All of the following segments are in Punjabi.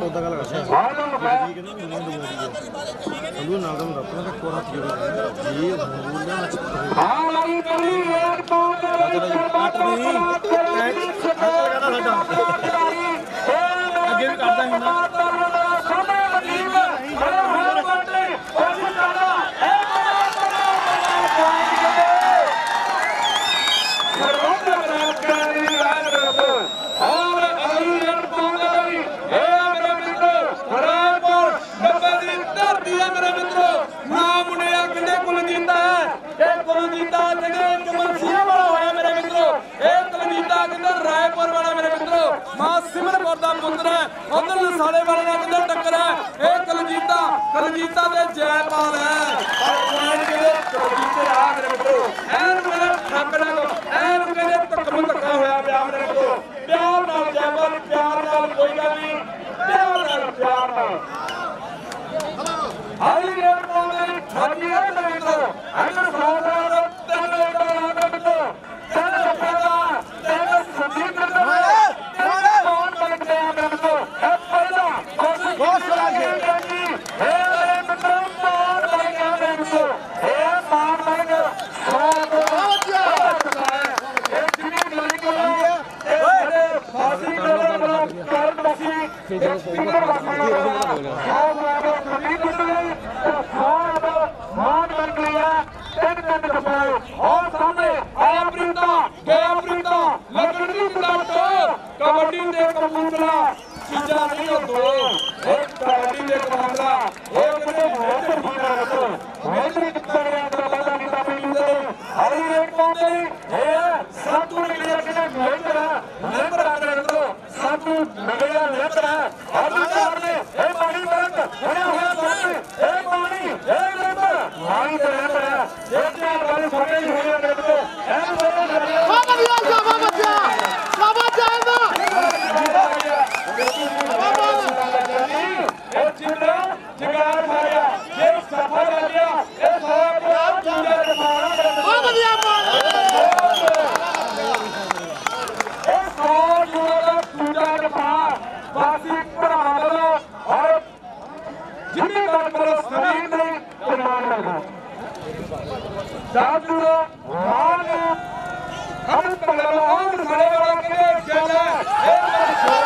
ਉਦਾਂ ਗੱਲ ਕਰਦਾ ਲਗਾ ਠੀਕ ਹੈ ਨਾ ਹੈ ਸੰਦੂ ਨਾਲ ਦਾ ਮੇਰਾ ਆਪਣਾ ਕੋਰਾ ਠੀਕ ਹੈ। ਇਹ ਬੋਲਿਆ ਨਾ। ਚੱਕਰ ਹਾਲ ਆਈ ਕਰੀ ਇੱਕ ਤੋਂ ਅੱਗੇ ਵੀ ਕਰਦਾ ਸੀ ਸਿਮਰਪੁਰ ਹੈ, ਉਧਰ ਲਸਾਲੇ ਵਾਲੇ ਨਾਲ ਕਿੰਨਾ ਟੱਕਰ ਹੈ? ਇਹ ਕਲਜੀਤਾ ਕਲਜੀਤਾ ਦੇ ਜੈਪਾਲ ਹੈ। ਪਰ ਪੁਆਇੰਟ ਕਿਹਦੇ ਕਲਜੀਤੇ ਆ, ਮੇਰੇ ਐਨ ਮੇਰੇ ਠਾਕੜਾ ਕੋ ਐਨ ਮੇਰੇ ਧੱਕਮ ਧੱਕਾ ਹੋਇਆ ਪਿਆ, ਮੇਰੇ ਪਿਆਰ ਨਾਲ ਜੈਪਾਲ, ਪਿਆਰ ਨਾਲ ਕੋਈ ਗੱਲ ਨਹੀਂ। ਪਿਆਰ ਨਾਲ ਪਿਆਰ ਨਾਲ। ਹਾਈ ਰੇਟ ਪਾਉਂਦੇ ਠਾਕੀ ਹੈ ਮੇਰੇ ਮਿੱਤਰੋ ਐਨ ਸਾਡਾ ਤਿੰਨ ਰੇਟ ਦਾ ਮਿੱਤਰੋ ਤਿੰਨ ਰੇਟ ਤਿੰਨ ਸੰਦੀਪ ਦਾ ਕੌਣ ਬਣਦੇ ਆ ਮੇਰੇ ਮਿੱਤਰੋ ਇਹ ਪਹਿਲਾ ਬਹੁਤ ਸੋਹਣਾ ਜੀ ਇਹ ਮੇਰੇ ਮਿੱਤਰੋ ਕੌਣ ਬਣ ਗਿਆ ਮੇਰੇ ਮਿੱਤਰੋ ਇਹ ਮਾਨ ਬਣ ਗਿਆ ਇਹ ਜਿੰਨੀ ਲੜੀ ਕੋਲ ਇਹ ਮੇਰੇ ਫਾਸੀ ਕੋਲ ਵੱਲੋਂ ਕਰਨ ਵਾਸੀ ਇਹ ਸਪੀਕਰ ਵਾਸੀ ਮਾਨ ਬਣ ਗਿਆ ਤਿੰਨ ਤਿੰਨ ਕਪਾਏ ਔਰ ਸਾਹਮਣੇ ਆ ਪ੍ਰਿੰਦਾ ਗਿਆ ਪ੍ਰਿੰਦਾ ਲੱਗਣ ਦੀ ਬਲਾਟ ਕਬੱਡੀ ਦੇ ਕਬੂਤਰਾ ਚੀਜ਼ਾਂ ਨਹੀਂ ਉਹ ਦੋ ਇੱਕ ਕਬੱਡੀ ਦੇ ਕਬੂਤਰਾ ਉਹ ਕਿਤੇ ਮੋਟਰ ਫੀਰਾ ਰੱਖੋ ਮੋਟਰ ਕਿੱਥੇ ਗਿਆ ਤਾਂ ਪਤਾ ਨਹੀਂ ਤਾਂ ਮੈਨੂੰ ਦੇ ਹਰੀ ਰੇਟ ਪਾਉਂਦੇ ਨੇ ਇਹ ਸਾਤੂ ਨੇ ਕਿਹਾ ਕਿ ਮੋਟਰ ਨੰਬਰ ਆ ਕੇ ਰੱਖੋ ਸਾਤੂ ਨਗਿਆ ਨੰਬਰ ਹੈ ਹਰੀ ਸਾਹਮਣੇ ਇਹ ਪਾਣੀ ਬੰਦ ਹੋਇਆ ਹੋਇਆ ਸਾਹਮਣੇ ਇਹ ਪਾਣੀ ਇਹ ਨੰਬਰ ਪਾਣੀ ਤੇ ਨੰਬਰ ਹੈ ਇਹ ਕੀ ਗੱਲ ਸਾਡੇ ਹੀ ਹੋਈ ਹੈ ਮੇਰੇ ਕੋਲ ਇਹ ਮੇਰੇ Vamos, Bianca, vamos, Tia! Vamos, Tia, ਇਹ ਚਿੰਦਾ ਜਗਾਰ ਮਾਰਿਆ ਇਹ ਸਫਲ ਹੋ ਗਿਆ ਇਹ ਸਾਰਾ ਚੀਜ਼ਾਂ ਦੇ ਮਾਰਾ Vamos, Bianca! ਇਹ ਸੌ ਜੂੜਾ ਦਾ ਪੂਜਾ ਰਫਾ ਵਾਸੀ ਭਰਾਵਾਂ ਵੱਲੋਂ ਔਰ ਜਿੰਨੀ ਗੱਲ ਕਰੋ ਸਰੀਰ ਦੇ ਪ੍ਰਮਾਣ ਕਰਨਾ ਸਾਧੂ ਮਾਨ ਹਮ ਪਹਿਲਵਾਨ ਸਾਡੇ ਵਾਲਾ ਕਿਹੜੇ ਚੱਲ ਇਹ ਮਸ਼ਹੂਰ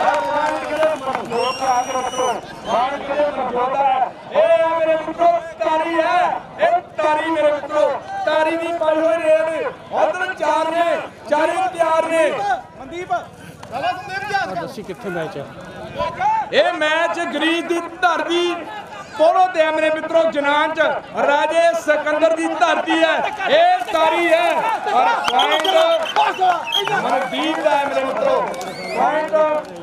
ਔਰ ਮਾਨ ਕਿਹੜੇ ਮਸ਼ਹੂਰ ਕਰਾ ਕੇ ਰੱਖੋ ਮਾਨ ਕਿਹੜੇ ਮਸ਼ਹੂਰ ਹੈ ਇਹ ਮੇਰੇ ਮਿੱਤਰੋ ਤਾਰੀ ਹੈ ਇਹ ਤਾਰੀ ਮੇਰੇ ਮਿੱਤਰੋ ਤਾਰੀ ਵੀ ਪਾਈ ਹੋਈ ਰੇਡ ਉਧਰ ਚਾਰ ਨੇ ਚਾਰੇ ਤਿਆਰ ਨੇ ਦੱਸੀ ਕਿੱਥੇ ਮੈਚ ਹੈ ਇਹ ਮੈਚ ਗਰੀਬ ਦੀ ਧਰਤੀ ਪੋਲੋ ਤੇ ਹੈ ਮੇਰੇ ਮਿੱਤਰੋ ਜਨਾਨ ਚ ਰਾਜੇ ਸਿਕੰਦਰ ਦੀ ਧਰਤੀ ਹੈ। ਇਹ ਸਾਰੀ ਹੈ। ਔਰ ਪੁਆਇੰਟ ਮਨਦੀਪ ਦਾ ਹੈ ਮੇਰੇ ਮਿੱਤਰੋ। ਪੁਆਇੰਟ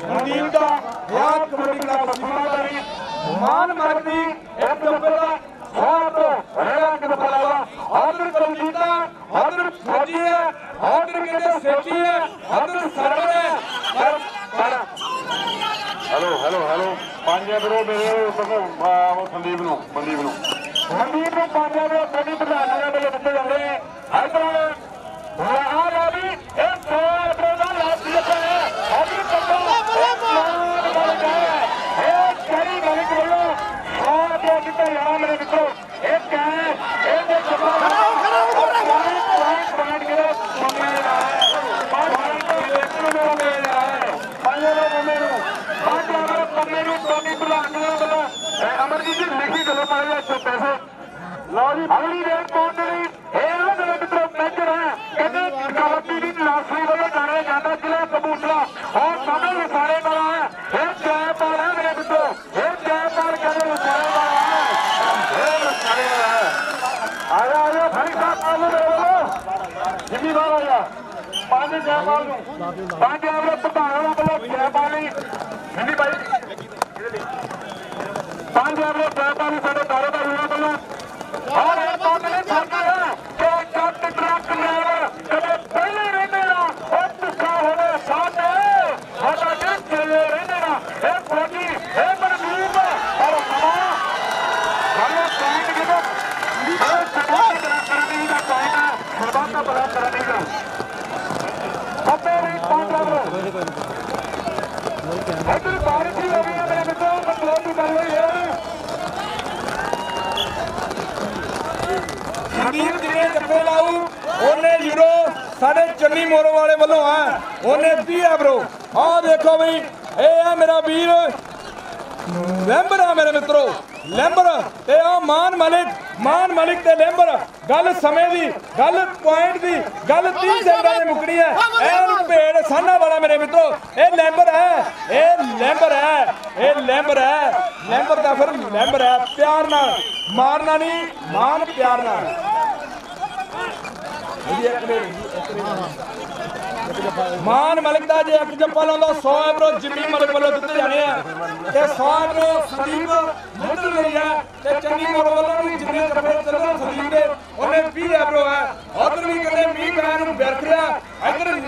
ਮਨਦੀਪ ਦਾ। ਯਾਦ ਕਬੱਡੀ ਕਲੱਬ ਸੀਮਾਦਾਰੀ ਮਾਨ ਮਰਦੀ ਇੱਕ ਨੰਬਰ ਦਾ ਬਹੁਤ ਰਹਿਣਾ ਕਿ ਬਲਾਵਾ ਆਦਰ ਕਲਜੀਤਾ ਆਦਰ ਫੌਜੀ ਹੈ ਆਦਰ ਕਹਿੰਦੇ ਸੇਠੀ ਹੈ ਆਦਰ ਸਰਵਰ ਹੈ ਪਰ ਪਰ ਹੈਲੋ ਹੈਲੋ ਹੈਲੋ ਪੰਜ ਵੀਰੋ, ਮੇਰੇ ਉਹ ਸੰਦੀਪ ਨੂੰ ਸੰਦੀਪ ਨੂੰ। ਸੰਦੀਪ ਨੂੰ ਪਾਉਂਦੇ ਨੇ ਬੜੀ ਪ੍ਰਧਾਨ ਦੇ ਵੱਲੋਂ ਦਿੱਤੇ ਜਾਂਦੇ ਨੇ ਇਧਰ ਆ ਲਾ ਵੀ ਇਹ ਸੋ ਰੁਪਏ ਦਾ ਲਾਭ ਦਿੱਤਾ ਹੈ ਅਭੀ ਕੱਟੋ ਮਾਨ ਬਣ ਗਿਆ ਇਹ ਕਰੀ ਮਲਿਕ ਵੱਲੋਂ 100 ਰੁਪਏ ਦਿੱਤੇ ਜਾਣਾ ਮੇਰੇ ਮਿੱਤਰੋ ਇਹ ਕਹੇ ਇਹ ਦੇ ਜਮਾ ਖੜਾ ਖੜਾ ਪੁਆਇੰਟ ਪੁਆਇੰਟ ਕਿਹੜੇ ਮੰਗਣੇ ਜਾ ਰਿਹਾ ਪੁਆਇੰਟ ਵੇਚਣ ਨੂੰ ਮੰਗਣੇ ਜਾ ਰਿਹਾ ਪੰਜ ਦੇ ਬੰਦੇ ਨੂੰ ਪੰਜ ਦੇ ਬੰਦੇ ਨੂੰ ਟੋਨੀ ਪ੍ਰਧਾਨ ਦੇ ਵੱਲੋਂ ਇਹ ਜੀ ਲਿਖੀ ਗੱਲੋਂ ਪਾਏ ਇੱਥੇ ਪੈਸੇ ਲਓ ਜੀ ਅਗਲੀ ਰੇਟ ਪਹੁੰਚ ਲਈ ਇਹ ਉਹ ਮੇਰੇ ਮਿੱਤਰੋ ਮੈਚਰ ਹੈ ਕਹਿੰਦੇ ਕਬੱਡੀ ਦੀ ਲਾਸਰੀ ਵੱਲੋਂ ਜਾਣਿਆ ਜਾਂਦਾ ਜ਼ਿਲ੍ਹਾ ਕਬੂਤਰਾ ਔਰ ਸਾਡੇ ਵਿਸਾਰੇ ਵਾਲਾ ਹੈ ਇਹ ਜੈਪਾਲ ਹੈ ਮੇਰੇ ਮਿੱਤਰੋ। ਇਹ ਜੈਪਾਲ ਕਹਿੰਦੇ ਵਿਸਾਰੇ ਵਾਲਾ ਹੈ ਇਹ ਵਿਸਾਰੇ ਵਾਲਾ ਹੈ ਆ ਜਾ ਆ ਜਾ ਭਾਈ ਸਾਹਿਬ ਆਲੂ ਮੇਰੇ ਵੱਲੋਂ। ਜਿੰਨੀ ਵਾਰ ਆ ਜਾ ਪੰਜ ਜੈਪਾਲ ਨੂੰ। ਪੰਜ ਆਪਣੇ ਪ੍ਰਧਾਨਾਂ ਵੱਲੋਂ ਜੈਪਾਲ ਲਈ। ਜਿੰਨੀ ਭਾਈ ਪੰਜ ਆਪਣੇ ਸਾਡੇ ਦਾਰੇ ਦਾ ਵੀਰਾਂ ਵੱਲੋਂ ਔਰ ਇਹ ਤਾਂ ਮੈਨੂੰ ਸਰਕਾਰ ਹੈ ਕਿ ਕੱਟ ਟਰੱਕ ਡਰਾਈਵਰ ਕਦੇ ਪਹਿਲੇ ਰਹਿੰਦੇ ਨਾ ਉਹ ਤੁਸਾ ਹੋਵੇ ਸਾਡੇ ਸਾਡਾ ਜੇ ਚੱਲੇ ਰਹਿੰਦੇ ਨਾ ਇਹ ਫੌਜੀ ਇਹ ਮਨਦੀਪ ਔਰ ਹਵਾ ਹਵਾ ਪੁਆਇੰਟ ਕਿਹਦਾ ਇਹ ਸਭਾ ਦੀ ਤਰ੍ਹਾਂ ਕਰਨੀ ਦਾ ਪੁਆਇੰਟ ਹੈ ਸਰਬੱਤ ਦਾ ਭਲਾ ਕਰਨੀ ਦਾ ਅੱਬੇ ਵੀ ਪਹੁੰਚਾ ਲੋ ਇੱਧਰ ਬਾਰਿਸ਼ ਵੀ ਹੋ ਰਹੀ ਹੈ ਮੇਰੇ ਮਿੱਤਰੋ ਕੰਟਰੋਲ ਵੀ ਕਰ ਰਹੀ ਹੈ ਸੰਦੀਪ ਜਿਹਨੇ ਜੱਫੇ ਲਾਊ ਉਹਨੇ ਯੂਰੋ ਸਾਡੇ ਚੰਨੀ ਮੋਰੋ ਵਾਲੇ ਵੱਲੋਂ ਆ ਉਹਨੇ 20 ਆ ਬ్రో ਆਹ ਦੇਖੋ ਬਈ ਇਹ ਆ ਮੇਰਾ ਵੀਰ। ਲੈਂਬਰ ਆ ਮੇਰੇ ਮਿੱਤਰੋ ਲੈਂਬਰ। ਤੇ ਆ ਮਾਨ ਮਲਿਕ ਮਾਨ ਮਲਿਕ ਤੇ ਲੈਂਬਰ। ਗੱਲ ਸਮੇਂ ਦੀ ਗੱਲ ਪੁਆਇੰਟ ਦੀ ਗੱਲ 30 ਸੈਕਿੰਡਾਂ ਦੀ ਮੁੱਕਣੀ ਹੈ। ਇਹ ਭੇੜ ਸਾਨਾ ਵਾਲਾ ਮੇਰੇ ਮਿੱਤਰੋ ਇਹ ਲੈਂਬਰ ਹੈ ਇਹ ਲੈਂਬਰ ਹੈ ਇਹ ਲੈਂਬਰ ਹੈ। ਲੈਂਬਰ ਦਾ ਫਿਰ ਲੈਂਬਰ ਹੈ ਪਿਆਰ ਨਾਲ ਮਾਰਨਾ ਨਹੀਂ ਮਾਨ ਪਿਆਰ ਨਾਲ। ਮਾਨ ਮਲਿਕ ਦਾ ਜੇ ਇੱਕ ਜੱਪਾ ਲਾਉਂਦਾ 100 ਐਵਰੋ ਜਿੰਮੀ ਮਲਿਕ ਵੱਲੋਂ ਦਿੱਤੇ ਜਾਣੇ ਆ। ਤੇ 100 ਐਵਰੋ ਸੰਦੀਪ ਮੁੱਢ ਲਈ ਆ ਤੇ ਚੰਨੀ ਮੋੜ ਵੱਲੋਂ ਵੀ ਜਿੰਨੇ ਜੱਪੇ ਚੱਲਣ ਸੰਦੀਪ ਦੇ, ਉਹਨੇ 20 ਐਵਰੋ ਆ ਉਧਰ ਵੀ ਕਹਿੰਦੇ ਮੀਂਹ ਪੈਣ ਨੂੰ ਬਿਰਖ ਰਿਹਾ। ਇੱਧਰ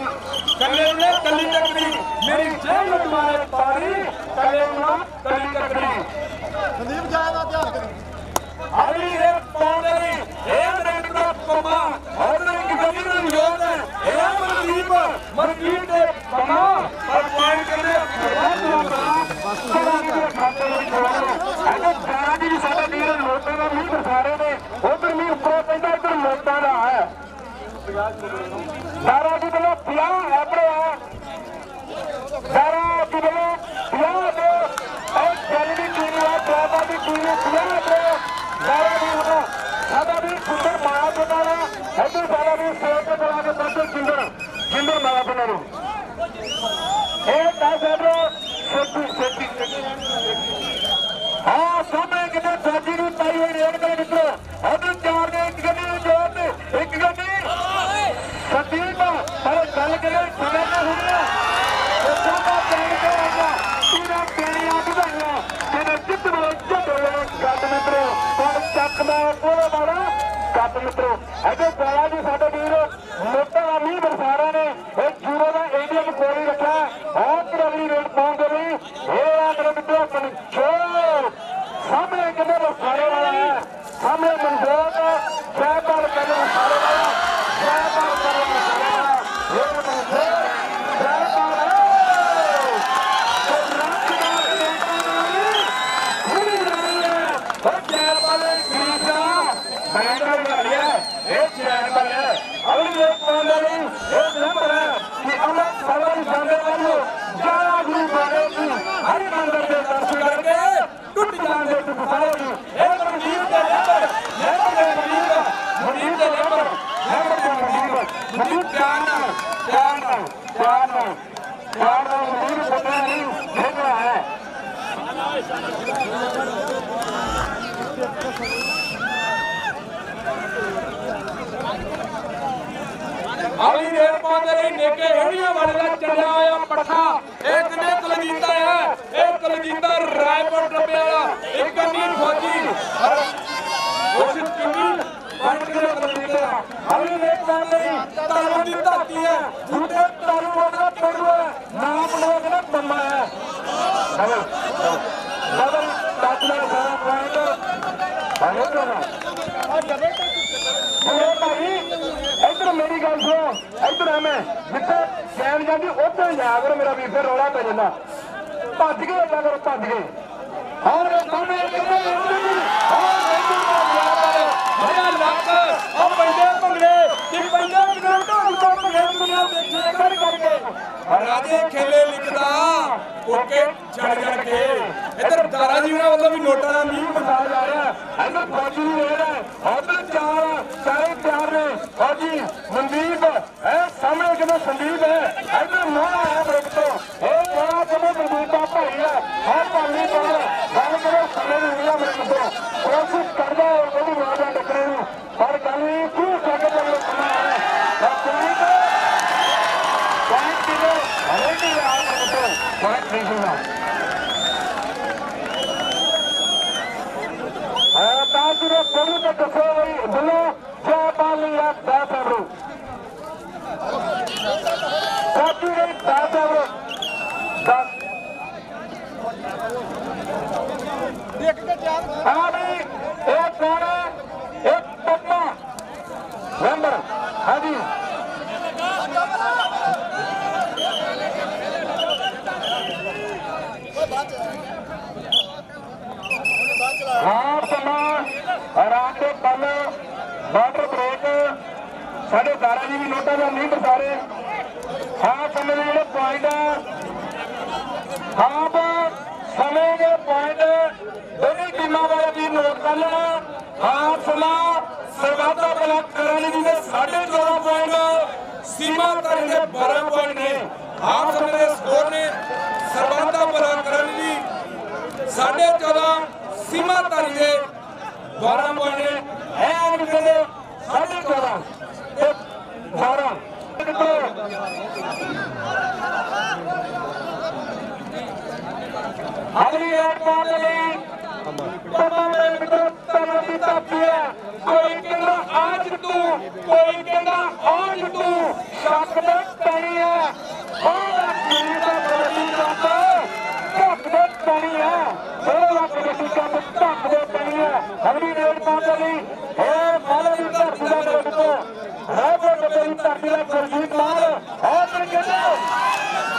ਕੱਲੇ ਨੇ ਕੱਲੀ ਟੱਕਰੀ। ਮੇਰੀ ਜੇਬ ਲਟਵਾਏ ਪਾਣੀ ਕੱਲੇ ਨੂੰ ਕੱਲੀ ਟੱਕਰੀ। ਸੰਦੀਪ ਜਾਇਦਾ ਧਿਆਨ ਕਰੀ ਅਗਲੀ ਇਹ ਪਾਉਂਦੇ ਨੇ ਇਹ ਮੇਰੇ ਮਿੱਤਰੋ ਪੰਮਾ ਉਧਰ ਇੱਕ ਗੱਡੀ ਨੂੰ ਯੋਗ ਹੈ ਇਹ ਮਨਦੀਪ ਦੇ ਪੰਮਾ ਪਰ ਪੁਆਇੰਟ ਕਹਿੰਦੇ ਜੀ ਸਾਡਾ ਵੀਰ ਲੋਟਾਂ ਦਾ ਮੀਂਹ ਬਰਸਾਰੇ ਨੇ ਉਧਰ ਮੀਂਹ ਉੱਪਰੋਂ ਪੈਂਦਾ ਇੱਧਰ ਲੋਟਾਂ ਦਾ ਹੈ ਸਾਰਾ ਜੀ ਵੱਲੋਂ 50 ਐਪੜੇ ਆ ਸਾਰਾ ਜੀ ਵੱਲੋਂ 50 ਦੇ ਇਹ ਜਲ ਟੀਮ ਆ ਕਲਾਬਾ ਦੀ ਟੀਮ 50 ਐਪੜੇ ਸਾਰਾ ਜੀ ਵੱਲੋਂ ਸਾਡਾ ਵੀ। ਸੁੰਦਰ ਮਾਇਆ ਬਣਾ ਇੱਧਰ ਸਾਡਾ ਵੀ ਸੇਵ ਤੇ ਬਣਾ ਕੇ ਬੱਚੇ ਜਿੰਦਰ ਜਿੰਦਰ ਮਾਇਆ ਬਣਾ ਨੂੰ। ਇਹ ਦਸ ਐਪੜੇ ਸੇਤੀ ਸੇਤੀ ਹਾਂ, ਸਾਹਮਣੇ ਕਿਤੇ ਫੌਜੀ ਨੂੰ ਪਾਈ ਹੋਈ ਰੇਡ ਦੇ ਮਿੱਤਰੋ ਉਧਰ ਚਾਰ ਨੇ ਇੱਕ ਗੱਡੀ ਨੂੰ ਜੋੜ ਤੇ ਇੱਕ ਗੱਡੀ। ਸੰਦੀਪ, ਪਰ ਗੱਲ ਕਰੇ ਸਮੇਂ ਨਾ ਹੋਣਾ ਤੇ ਸੋਭਾ ਪੈਣ ਕੇ ਆਇਆ ਪੂਰਾ ਪੈਣੀਆਂ ਵਧਾਈਆਂ ਜਿਹਨੇ ਜਿੱਤ ਵਿੱਚ ਝੋਲੇ ਗੱਡ ਮਿੱਤਰੋ ਪਰ ਚੱਕਦਾ ਕੋਲੇ ਵਾਲਾ ਗੱਡ ਮਿੱਤਰੋ, ਅਜੇ ਗਾਲਾ ਜੀ ਸਾਡੇ ਵੀਰ ਮੋਟਾ ਦਾ ਮੀਂਹ ਬਰਸਾਰਾ ਨੇ ਇਹ ਜੂਰੋ ਦਾ ਏਡੀਐਮ ਕੋਲੀ ਰੱਖਿਆ ਬਹੁਤ ਅਗਲੀ ਰੇਡ ਪਾਉਣ ਦੇ ਲਈ ਇਹ ਆ ਮੇਰੇ ਮਿੱਤਰੋ ਮਨਜੋਤ ਸਾਹਮਣੇ ਕਿੰਨੇ ਬਰਸਾਰੇ ਵਾਲਾ ਹੈ ਸਾਹਮਣੇ ਮਨਜੋਤ ਜੈਪਾਲ ਕਹਿੰਦੇ ਬਰਸਾਰੇ ਵਾਲਾ ਜੈਪਾਲ ਕਹਿੰਦੇ ਬਰਸਾਰੇ ਵਾਲਾ ਇਹ ਮਨਜੋਤ ਜੈਪਾਲ ਤੇ ਰੱਖ ਦਾ ਖੁੱਲੀ ਰਹੀ ਹੈ ਉਹ ਜੈਪਾਲ ਠੀਕ ਆ ਬੈਂਡਰ ਕਰ ਲਿਆ ਇਹ ਜੈਪਾਲ ਹੈ ਅਗਲੀ ਇੱਕ ਪਾਉਂਦੇ ਨਹੀਂ ਇਹ ਨੰਬਰ ਹੈ ਕਿ ਅਮਰ ਸਵਰ ਜਾਂਦੇ ਵੱਲੋਂ ਜਾਣਾ ਗੁਰੂ ਬਾਰੇ ਦੀ ਹਰ ਮੰਦਰ ਦੇ ਦਰਸ਼ਨ ਕਰਕੇ ਟੁੱਟ ਜਾਂਦੇ ਟੁੱਟਾਰੇ ਦੀ ਇਹ ਮਨਜੀਤ ਦੇ ਲੈਂਬਰ ਲੈਂਬਰ ਦੇ ਮਨਜੀਤ ਮਨਜੀਤ ਦੇ ਲੈਂਬਰ ਲੈਂਬਰ ਦੇ ਮਨਜੀਤ ਮਨਜੀਤ ਪਿਆਰ ਨਾਲ ਪਿਆਰ ਨਾਲ ਪਿਆਰ ਨਾਲ ਪਿਆਰ ਨਾਲ ਮਨਜੀਤ ਬੋਲਣਾ ਨਹੀਂ ਦੇਖਣਾ ਹੈ ਅਗਲੀ ਰੇਡ ਪਾਉਂਦੇ ਨੇ ਨੇਕੇ ਹੇੜੀਆਂ ਵਾਲੇ ਦਾ ਚੱਲਿਆ ਹੋਇਆ ਪੱਠਾ ਇਹ ਕਿੰਨੇ ਕਲਜੀਤਾ ਹੈ ਇਹ ਕਲਜੀਤਾ ਰਾਏਪੁਰ ਡੱਬੇ ਵਾਲਾ ਇੱਕ ਕੰਨੀ ਫੌਜੀ ਕੋਸ਼ਿਸ਼ ਕੀਤੀ ਪਰ ਕਿਹਨੇ ਕਲਜੀਤਾ ਅਗਲੀ ਰੇਟ ਪਾਉਂਦੇ ਨਹੀਂ ਤਾਲੂ ਦੀ ਧਾਤੀ ਹੈ ਝੂਠੇ ਤਾਰੂ ਵਾਲਾ ਪਿੰਡੂ ਹੈ ਨਾਮ ਲੋਕ ਨਾ ਪੰਮਾ ਹੈ ਡਬਲ ਡਬਲ ਟੱਚ ਦਾ ਸਾਰਾ ਪੁਆਇੰਟ ਹਲੋ ਭਾਈ ਇੱਧਰ ਮੇਰੀ ਗੱਲ ਸੁਣੋ ਇੱਧਰ ਮੈਂ ਜਿੱਥੇ ਚੈਨ ਜਾਂਦੀ ਉੱਥੇ ਜਾ ਕਰੋ ਮੇਰਾ ਵੀਰ ਫਿਰ ਰੌਲਾ ਪੈ ਜਾਂਦਾ। ਭੱਜ ਕੇ ਜਾ ਕਰੋ ਭੱਜ ਕੇ ਹੋਰ ਸਾਹਮਣੇ ਕਿੰਨੇ ਹੋਰ ਲੱਕ ਉਹ ਪੈਂਦੇ ਭੰਗੜੇ ਕਿ ਪੈਂਦੇ ਕਿਦੋਂ ਢੋਲ ਤੋਂ ਭੰਗੜੇ ਦੁਨੀਆ ਦੇਖੇ ਕਰ ਕਰਕੇ। ਰਾਜੇ ਖੇਲੇ ਲਿਖਦਾ ਕੋਕੇ ਛੜ ਛੜ ਕੇ। ਇੱਧਰ ਦਾਰਾ ਜੀ ਉਹਨਾਂ ਵੱਲੋਂ ਵੀ ਨੋਟਾਂ ਦਾ ਮੀਂਹ ਆ ਜਾ ਰਿਹਾ। ਇੱਧਰ ਫੌਜੀ ਦੀ ਰੇਡ ਹੈ ਉਧਰ ਚਾਰ ਸਾਰੇ ਪਿਆਰ ਨੇ ਫੌਜੀ, ਮਨਦੀਪ, ਇਹ ਸਾਹਮਣੇ ਕਿਤੇ ਸੰਦੀਪ ਹੈ। ਇੱਧਰ ਮੋਹ ਆਇਆ ਬ੍ਰੇਕ ਤੋਂ। ਇਹ ਕੋਣਾ ਕਿਤੇ ਮਨਦੀਪ ਦਾ ਭਾਈ ਹੈ। ਹਰ ਭਾਈ ਕੋਲ ਗੱਲ ਕਰੋ ਸਮੇਂ ਨਹੀਂ ਮਿਲਿਆ ਮੇਰੇ ਕੋਲ ਕੋਸ਼ਿਸ਼ ਕਰਦਾ ਹੈ ਉਹਦੀ ਵਾਜਾ ਟੱਕਰੇ ਨੂੰ। ਪਰ ਗੱਲ ਇਹ ਕਿਉਂ ਸਾਡੇ ਕੋਲ ਰੁਕਣਾ ਹੈ ਤਾਂ ਪੁਆਇੰਟ ਕਿਲੋ ਹਲੇ ਵੀ ਆ ਮੇਰੇ ਪੁਆਇੰਟ ਨਹੀਂ ਹੋਣਾ ਤਾਂ ਜਿਹੜੇ ਪ੍ਰਭੂ ਦੇ ਦੱਸੇ ਹੋਈ ਬੋਲੋ, ਜੈ ਬਾਲੀ ਆ ਦਾਸ ਅਬਰੂ ਸਾਥੀ ਦੇ ਦਾਸ ਅਬਰੂ ਦੇਖ ਕੇ ਚਾਰ ਆ ਵੀ ਇਹ ਕੌਣ ਹੈ? ਇਹ ਪੱਪਾ ਮੈਂਬਰ। ਹਾਂਜੀ ਹਾਂ ਸਮਾਂ ਆਰਾਮ ਦੇ ਪਲ ਵਾਟਰ ਬ੍ਰੇਕ ਸਾਡੇ ਦਾਰਾ ਜੀ ਵੀ ਨੋਟਾਂ ਦਾ ਨਹੀਂ ਬਸਾਰੇ ਹਾਂ, ਸਮੇਂ ਦੇ ਜਿਹੜੇ ਪੁਆਇੰਟ ਆ। ਹਾਂ ਬਾ ਸਮੇਂ ਦੇ ਪੁਆਇੰਟ ਦੋਨੇ ਟੀਮਾਂ ਵਾਲੇ ਵੀ ਨੋਟ ਕਰ ਲੈਣਾ। ਹਾਂ, ਸਮਾਂ ਸਰਵਾਦਾ ਬਲਾਕ ਕਰਨ ਜੀ ਦੇ 14.5 ਪੁਆਇੰਟ ਸੀਮਾ ਤਰਨ ਦੇ 12 ਪੁਆਇੰਟ ਨੇ। ਆਪ ਸਮੇਂ ਦੇ ਸਕੋਰ ਨੇ। ਸਰਬੱਤਾ ਭਲਾ ਕਰਨ ਜੀ 14.5 ਸੀਮਾ ਤਰਨ ਦੇ 12 ਪੁਆਇੰਟ ਨੇ। ਐ ਨਿਕਲ ਸਾਢੇ 14 12 ਅਗਲੀ ਰਾਤ ਪਾਉਣ ਲਈ ਤਮਾਮ ਮੇਰੇ ਮਿੱਤਰੋ ਦੀ ਤਾਪੀ ਕੋਈ ਕਹਿੰਦਾ ਅੱਜ ਤੂੰ, ਕੋਈ ਕਹਿੰਦਾ ਅੱਜ ਤੂੰ। ਸ਼ੱਕ ਦੇ ਪੈਣੀ ਹੈ। ਉਹ ਕੁੜੀ ਦਾ ਬੜੀ ਕੱਪ ਧੱਕ ਦੇ ਪੈਣੀ ਹੈ। ਉਹ ਲੱਖ ਦੀ ਕੱਪ ਧੱਕ ਦੇ ਪੈਣੀ ਹੈ ਅਗਲੀ ਰੇਡ ਪਾਉਣ ਦੇ ਲਈ ਇਹ ਮਾਲੇ ਦੀ ਧਰਤੀ ਦਾ ਮੇਰੇ ਮਿੱਤਰੋ ਰਾਜੇ ਬੱਬੇ ਦੀ ਧਰਤੀ ਦਾ ਗੁਰਜੀਤ ਮਾਨ ਆਹ ਤੇ ਕਹਿੰਦੇ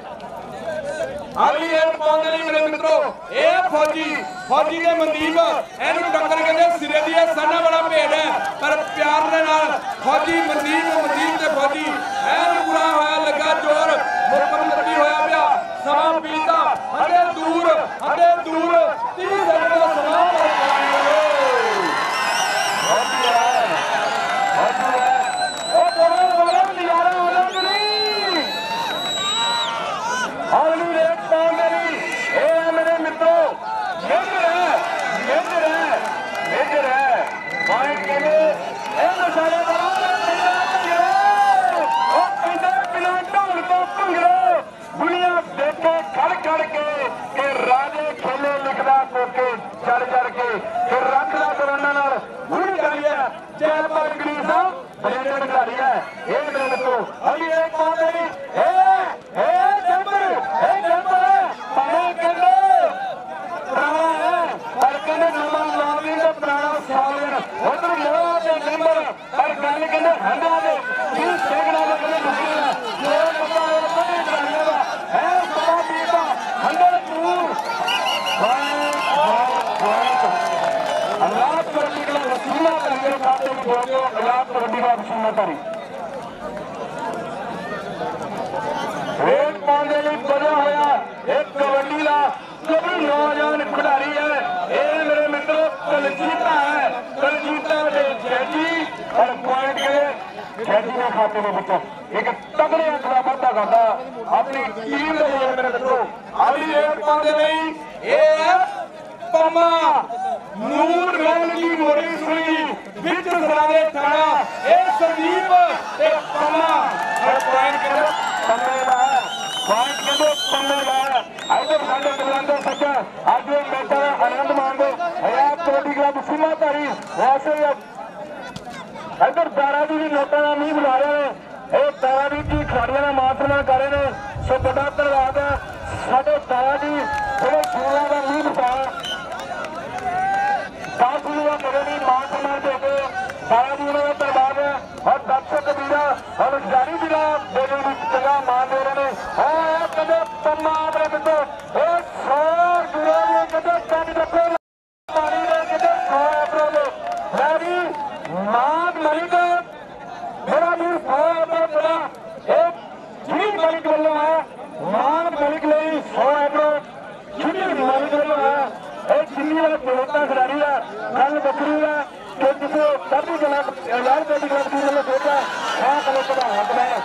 ਨੇ ਇਹ ਫੌਜੀ ਫੌਜੀ ਦੇ ਮਨਦੀਪ, ਇਹਨੂੰ ਟੱਕਰ ਕਹਿੰਦੇ ਸਿਰੇ ਦੀ ਇਹ ਸਾਨਾ ਬੜਾ ਭੇਡ ਹੈ। ਪਰ ਪਿਆਰ ਦੇ ਨਾਲ ਫੌਜੀ ਮਨਦੀਪ ਮਨਦੀਪ ਤੇ ਫੌਜੀ ਐਨ ਪੂਰਾ ਹੋਇਆ ਲੱਗਾ, ਜ਼ੋਰ ਮੁਕਮ ਹੋਇਆ ਪਿਆ। ਸਮਾਂ ਬੀਤਾ ਹੱਡੇ ਦੂਰ ਹੱਡੇ ਦੂਰ 30 ਸੈਕਿੰਡ ਦਾ ਸਮਾਂ ਉਹ ਬੋਲੇ ਬੋਲੇ ਨਜ਼ਾਰਾ ਆਉਂਦਾ ਕਿ ਨਹੀਂ ਅਗਲੀ ਰੇਟ ਪਾਉਣ ਦੇ ਲਈ ਇਹ ਹੈ ਮੇਰੇ ਮਿੱਤਰੋ ਮੇਜਰ ਹੈ ਮੇਜਰ ਹੈ ਮੇਜਰ ਹੈ ਵਾਹਿ ਕਹਿੰਦੇ ਇਹ ਮਸਾਲੇ ਬੜਾ ਉਹ ਕਹਿੰਦੇ ਬਿਨਾਂ ਢੋਲ ਤੋਂ ਭੰਗੜੇ ਦੁਨੀਆ ਦੇਖੇ ਖੜ ਖੜ ਕੇ ਕਿ ਰਾਜੇ ਖੇਲੇ ਲਿਖਦਾ ਕੋਕੇ ਚੜ ਚੜ ਕੇ ਕਿ ਰੱਖਦਾ ਦਰਾਨਾ ਨਾਲ ਹੁਣੀ ਕਰੀ ਹੈ ਜੈ ਪਰਗੜੀ ਸਾਹਿਬ ਬਰੇਡਰ ਖਿਡਾਰੀ ਹੈ ਇਹ ਮੇਰੇ ਮਿੱਤਰੋ ਅਗਲੀ ਰੇਟ ਪਾਉਣ ਦੇ ਲਈ ਇਹ ਇਹ ਜੰਬਰ ਇਹ ਜੰਬਰ ਪਾਣੇ ਕਹਿੰਦੇ ਪੁਰਾਣਾ ਹੈ ਪਰ ਕਹਿੰਦੇ ਨਵਾਂ ਲਾਵੀ ਦਾ ਪੁਰਾਣਾ ਸਾਲਨ ਉਧਰ ਲੋਹਾ ਦੇ ਨੰਬਰ ਪਰ ਗੱਲ ਕਹਿੰਦੇ ਹੰਡਾ ਦੇ ਕੀ ਸੇਗਣਾ ਦੇ ਕਹਿੰਦੇ ਮੁਕੀਆ ਇਹ ਪਤਾ ਹੈ ਬੜੀ ਕਰਾਂਗਾ ਦਾ ਹੈ ਸਭਾ ਪੀਤਾ ਹੰਡੇ ਤੂੰ ਅਨਾਥ ਕਬੱਡੀ ਦਾ ਵਸੀਲਾ ਕਰਕੇ ਖਾਤੇ ਵਿੱਚ ਹੋ ਗਿਆ ਅਨਾਥ ਕਬੱਡੀ ਦਾ ਵਸੀਲਾ ਧਾਰੀ ਰੇਡ ਪਾਉਂਦੇ ਲਈ ਬਜਾ ਹੋਇਆ ਇੱਕ ਕਬੱਡੀ ਦਾ ਕਬੀ ਨੌਜਵਾਨ ਖਿਡਾਰੀ ਹੈ ਇਹ ਮੇਰੇ ਮਿੱਤਰੋ ਕਲਜੀਤਾ ਹੈ ਕਲਜੀਤਾ ਦੇ ਜੈਜੀ ਔਰ ਪੁਆਇੰਟ ਕੇ ਜੈਜੀ ਦੇ ਖਾਤੇ ਦੇ ਵਿੱਚ ਇੱਕ ਤਗੜੇ ਅੰਕ ਦਾ ਵਾਧਾ ਕਰਦਾ ਆਪਣੀ ਟੀਮ ਦੇ ਲਈ ਮੇਰੇ ਮਿੱਤਰੋ, ਅਗਲੀ ਰੇਡ ਪਾਉਂਦੇ ਲਈ ਇਹ ਪਮਾ ਨੂਰ ਮਹਿਲ ਦੀ ਮੋਰੀ ਸੁਣੀ, ਵਿੱਚ ਸਰਾਦੇ ਠਾਣਾ ਇਹ ਸੰਦੀਪ ਤੇ ਪਮਾ। ਹਰ ਪੁਆਇੰਟ ਕਹਿੰਦੇ ਪੰਨੇ ਦਾ ਪੁਆਇੰਟ ਕਹਿੰਦੇ ਪੰਨੇ ਦਾ ਇਧਰ ਸਾਡੇ ਬਲੰਦਰ ਸੱਜਾ ਅੱਜ ਇਹ ਆਨੰਦ ਮਾਣਦੇ ਹਯਾਤ ਕਬੱਡੀ ਕਲੱਬ ਸਿੰਮਾਧਾਰੀ ਵਾਸੇ ਇੱਧਰ ਤਾਰਾ ਦੀ ਵੀ ਨੋਟਾਂ ਦਾ ਮੀਂਹ ਬੁਲਾ ਰਹੇ ਨੇ ਇਹ ਤਾਰਾ ਦੀ ਜੀ ਖਿਡਾਰੀਆਂ ਦਾ ਮਾਣ ਸਨਮਾਨ ਕਰ ਰਹੇ ਨੇ। ਸੋ ਵੱਡਾ ਧੰਨਵਾਦ ਹੈ। ਸਾਡੇ ਦਾਰਾ ਜੀ ਜਿਹੜੇ ਫੂਲਾਂ ਦਾ ਮੀਂਹ ਬੁਲਾ ਕਾਫੀ ਦਾ ਮੇਰੇ ਲਈ ਮਾਨ ਸਨਮਾਨ ਦੇ ਕੇ ਸਾਰਾ ਜੀ ਉਹਨਾਂ ਦਾ ਧੰਨਵਾਦ ਹੈ। ਔਰ ਦਰਸ਼ਕ ਵੀਰਾ, ਔਰ ਜਾਰੀ ਵੀਰਾ ਮੇਰੇ ਵਿੱਚ ਚੰਗਾ ਮਾਨ ਦੇ ਰਹੇ ਨੇ। ਹਾਂ ਕਦੇ ਪੰਮਾ ਆਪਣੇ ਮਿੱਤਰ ਇਹ ਸੋਰ ਗੁਰੂ ਨੇ ਕਦੇ ਕੰਨ ਰੱਖੋ ਪਾਣੀ ਦੇ ਕਦੇ ਸੋਰ ਪ੍ਰਭੂ ਰਾਜੀ ਮਾਨ ਮਲਿਕ ਮੇਰਾ ਵੀਰ ਸੋਰ ਪ੍ਰਭੂ ਇਹ ਜੀ ਮਲਿਕ ਵੱਲੋਂ ਹੈ ਮਾਨ ਮਲਿਕ ਲਈ ਸੋਰ ਜਿਹੜੀ ਮਾਲਿਕ ਵੱਲੋਂ ਹੈ ਇਹ ਜਿੰਨੀ ਵਾਲਾ ਬੇਹਤਾ ਖਿਡਾਰੀ ਆ ਗੱਲ ਬੱਕਰੀ ਆ ਕਿ ਕਿਸੇ ਸਾਡੀ ਜਨਾ ਯਾਰ ਕੋਈ ਗੱਲ ਦੀ ਵੱਲੋਂ ਸੋਚਾ ਆ ਕਲੇ ਪ੍ਰਧਾਨ ਬਣਾਇਆ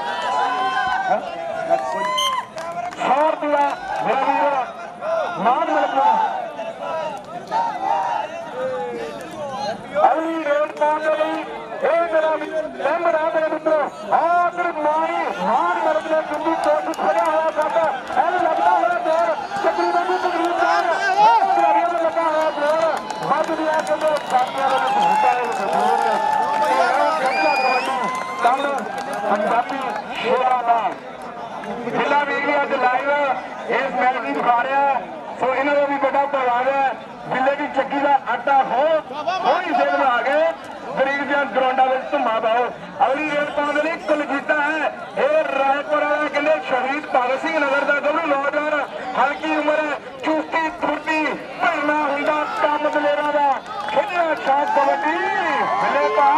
ਸੌ ਰੁਪਇਆ ਮੇਰਾ ਵੀਰ ਮਾਨ ਮਿਲਦਾ ਅਗਲੀ ਰੇਟ ਪਾਉਣ ਦੇ ਲਈ ਇਹ ਮੇਰਾ ਲੈਂਬਰ ਆ ਮੇਰੇ ਮਿੱਤਰੋ ਆਖਰ ਮਾਰੀ ਮਾਨ ਮਰਦ ਨੇ ਕਿੰਨੀ ਕੋਸ਼ਿਸ਼ ਕਰਿਆ ਹੋਇਆ ਸਾਡਾ ਇਹ ਲੱਗਦਾ ਹੋਇਆ ਦੌਰ ਚੱਕਰੀ ਵਾਂਗੂ ਤਕਰੀਬ ਕਰ ਖਿਡਾਰੀਆਂ ਨੂੰ ਲੱਗਾ ਹੋਇਆ ਦੌਰ ਵੱਧ ਗਿਆ ਕਹਿੰਦੇ ਸਾਥੀਆਂ ਦੇ ਵਿੱਚ ਹੁੰਦਾ ਹੈ ਜ਼ਰੂਰ ਪੰਜਾਬੀ ਸ਼ੇਰਾਂ ਦਾ ਜਿੰਨਾ ਵੀ ਵੀ ਅੱਜ ਲਾਈਵ ਇਸ ਮੈਚ ਦੀ ਦਿਖਾ ਰਿਹਾ ਸੋ ਇਹਨਾਂ ਦਾ ਵੀ ਵੱਡਾ ਧੰਨਵਾਦ ਹੈ। ਬਿੱਲੇ ਦੀ ਚੱਕੀ ਦਾ ਆਟਾ ਹੋ ਹੋਈ ਸੇਧ ਬਣਾ ਕੇ ਗਰੀਬ ਜਾਂ ਗਰਾਊਂਡਾਂ ਵਿੱਚ ਧੁੰਮਾ ਪਾਓ। ਅਗਲੀ ਰੇਡ ਪਾਉਣ ਦੇ ਲਈ ਕੁਲਜੀਤਾ ਹੈ। ਇਹ ਰਾਏਪੁਰ ਵਾਲਾ ਕਹਿੰਦੇ ਸ਼ਹੀਦ ਭਗਤ ਸਿੰਘ ਨਗਰ ਦਾ ਗੱਭਰੂ ਨੌਜਵਾਨ। ਹਲਕੀ ਉਮਰ ਹੈ, ਚੁਸਤੀ, ਫੁਰਤੀ ਭਰਨਾ ਹੁੰਦਾ ਕੰਮ ਦਲੇਰਾਂ ਦਾ। ਖੇਡਿਆ ਸ਼ਾਟ ਕਬੱਡੀ, ਬਿੱਲੇ ਪਾ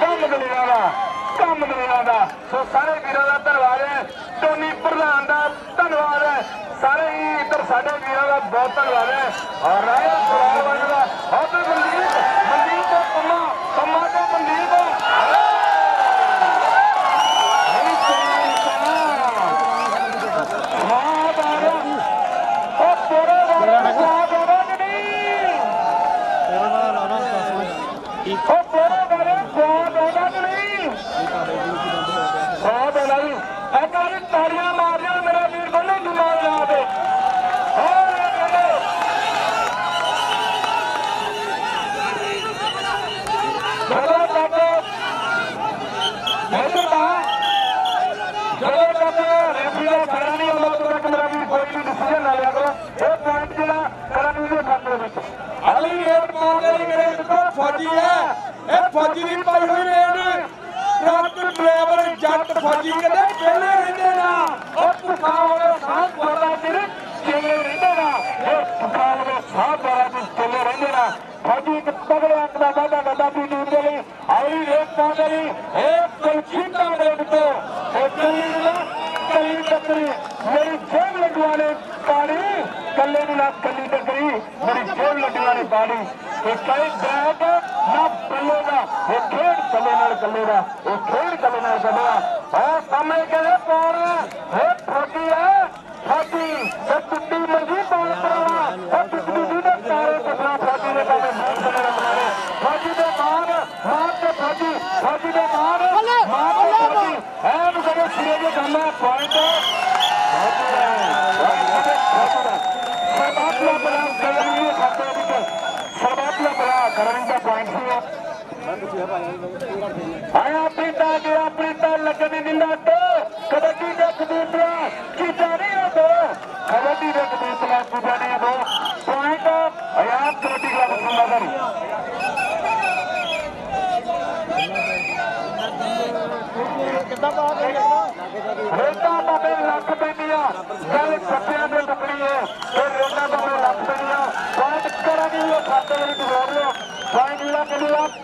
ਕੰਮ ਦਲੇਰਾਂ ਦਾ, ਕੰਮ ਦਲੇਰਾਂ ਦਾ। ਸੋ ਸਾਰੇ ਵੀਰਾਂ ਦਾ ਧੰਨਵਾਦ ਹੈ। ਟੋਨੀ ਪ੍ਰਧਾਨ ਦਾ ਧੰਨਵਾਦ ਹੈ। ਸਾਰੇ ਹੀ ਇੱਧਰ ਸਾਡੇ ਵੀਰਾਂ ਦਾ ਬਹੁਤ ਧੰਨਵਾਦ ਹੈ। ਔਰ ਰਾਏ ਸੁਰਾਵਾਂ ਦਾ ਬਹੁਤ ਮਨਦੀਪ ਮਨਦੀਪ ਤੋਂ ਪੰਮਾ ڪل ٽڪري مير کوڙ لڏول پاڻي ڪلي ۾ نه ڪه ٽڪري مير کوڙ لڏي واري پاڻي هيڏي بيگ نير ڪلي نه ਆਇਆ ਪ੍ਰੀਤਾ ਗਿਆ ਪ੍ਰੀਤਾ ਲੱਗਣ ਨਹੀਂ ਦਿੰਦਾ ਤੋ ਕਬੱਡੀ ਦੇ ਕਬੂਤਰਾ ਚੀਤਾ ਨਹੀਂ ਹੋ ਤੋ ਕਬੱਡੀ ਦੇ ਕਬੂਤਰਾ ਚੀਤਾ ਨਹੀਂ ਹੋ ਪੁਆਇੰਟ ਆਇਆ ਕਬੱਡੀ ਕਲੱਬ ਸੁੰਦਰਗੜ੍ਹ ਰੇਤਾ ਬਾਬੇ ਲੱਖ ਪੈਂਦੀਆਂ ਗੱਲ ਸੱਤਿਆਂ ਦੇ ਟੁਕੜੀ ਹੈ ਤੇ ਰੇਤਾ ਬਾਬੇ ਲੱਖ ਪੈਂਦੀਆਂ ਪੁਆਇੰਟ ਕਰਾਂਗੇ ਉਹ ਖਾਤੇ ਵਿੱਚ ਜੋੜ ਲਿਓ ਪੁਆਇੰਟ ਜਿਹੜਾ ਕਿਹੜਾ ਕਰਾਂਗੇ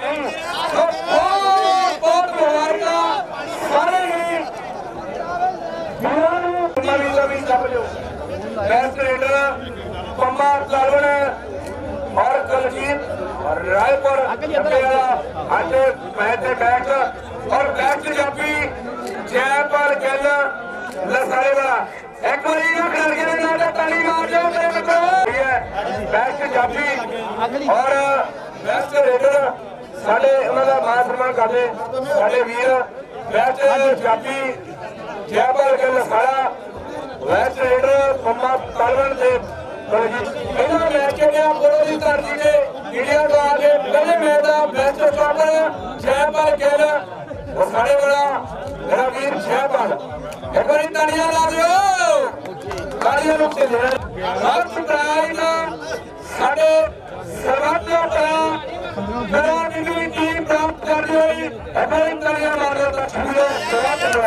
ਜੀਤ ਰਾਏਪੁਰ ਜੱਪੇ ਵਾਲਾ ਅੱਜ ਮੈਚ ਦੇ ਬੈਕ ਔਰ ਬੈਸਟ ਜਾਪੀ ਜੈਪਾਲ ਗਿੱਲ ਲਸਾਰੇ ਵਾਲਾ ਇੱਕ ਵਾਰੀ ਨਾ ਖਿਡਾਰੀਆਂ ਦੇ ਨਾਲ ਤਾਂ ਤਾਲੀ ਮਾਰ ਦਿਓ ਮੇਰੇ ਮਿੱਤਰੋ ਇਹ ਹੈ ਬੈਸਟ ਜਾਪੀ ਔਰ ਸਾਡੇ ਉਹਨਾਂ ਦਾ ਮਾਨ ਸਨਮਾਨ ਕਰਦੇ, ਸਾਡੇ ਵੀਰ best Jaapi Jaipal Gill Lasara best raider, Pamma Talwan ਦੇ ਇਹਨਾਂ ਮੈਚ ਜਿਹੜਿਆ ਕੋਲੋਂ ਦੀ ਧਰਤੀ ਤੇ, ਇੰਡੀਆ ਤੋਂ ਆ ਕੇ ਪਹਿਲੇ ਮੈਚ ਦਾ ਬੈਸਟ ਸਟਾਰਟਰ ਜੈਪਾਲ ਗਿੱਲ। ਉਹ ਸਾਡੇ ਵਾਲਾ ਮੇਰਾ ਵੀਰ ਜੈਪਾਲ। ਇੱਕ ਵਾਰੀ ਤਾੜੀਆਂ ਲਾ ਦਿਓ। ਤਾੜੀਆਂ ਨੂੰ ਤੇ ਹਰ ਪ੍ਰਾਈਜ਼ ਸਾਡੇ ਸਰਵਾਤਮ ਕਲਾ ਕਲਾ ਦੀ ਟੀਮ ਪ੍ਰਾਪਤ ਕਰਦੀ ਹੋਈ ਇੱਕ ਵਾਰੀ ਤਾੜੀਆਂ ਮਾਰ ਦਿਓ ਤਾਂ ਠੰਡੇ ਸਰਵਾਤਮ